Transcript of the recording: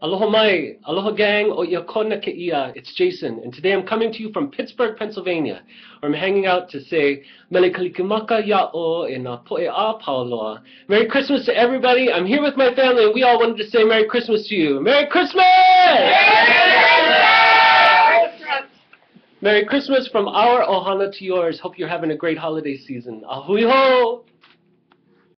Aloha mai, aloha gang, o ia kona ke ia. It's Jason, and today I'm coming to you from Pittsburgh, Pennsylvania, where I'm hanging out to say Mele kalikimaka ya o e na poe a paoloa. Merry Christmas to everybody. I'm here with my family, and we all wanted to say Merry Christmas to you. Merry Christmas! Merry Christmas from our ohana to yours. Hope you're having a great holiday season. Ahui ho!